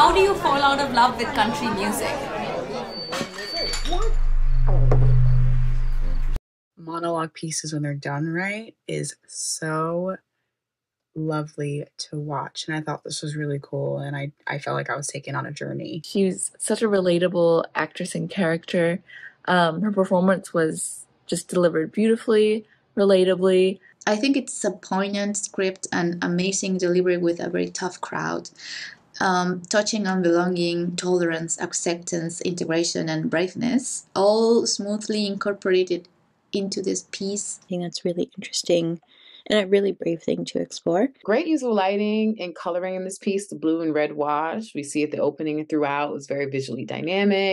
How do you fall out of love with country music? Monologue pieces, when they're done right, is so lovely to watch. And I thought this was really cool. And I, I felt like I was taken on a journey. She was such a relatable actress and character. Um, her performance was just delivered beautifully, relatably. I think it's a poignant script and amazing delivery with a very tough crowd. Um, touching on belonging, tolerance, acceptance, integration, and braveness, all smoothly incorporated into this piece. I think that's really interesting and a really brave thing to explore. Great use of lighting and coloring in this piece. The blue and red wash we see at the opening and throughout was very visually dynamic.